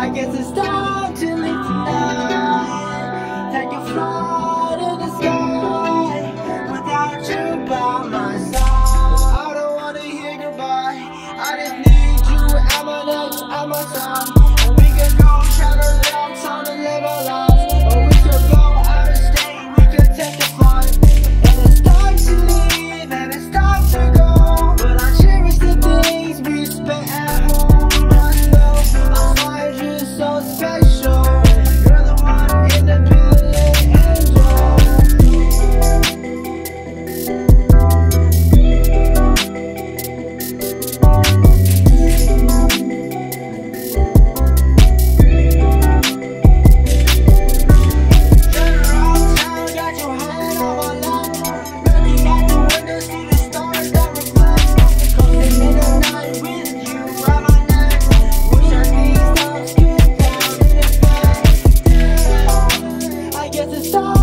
I guess it's time to leave tonight. the stars.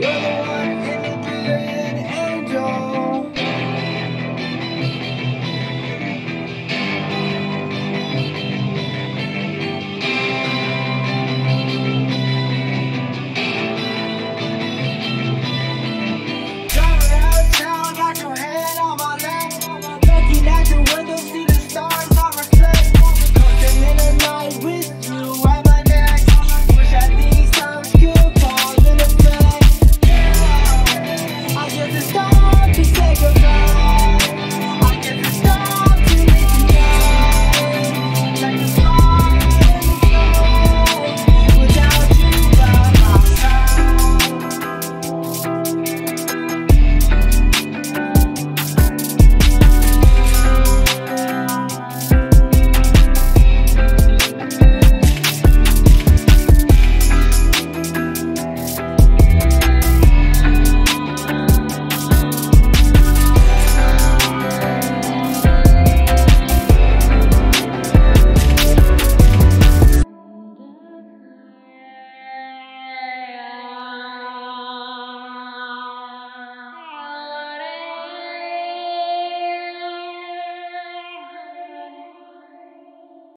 Yeah.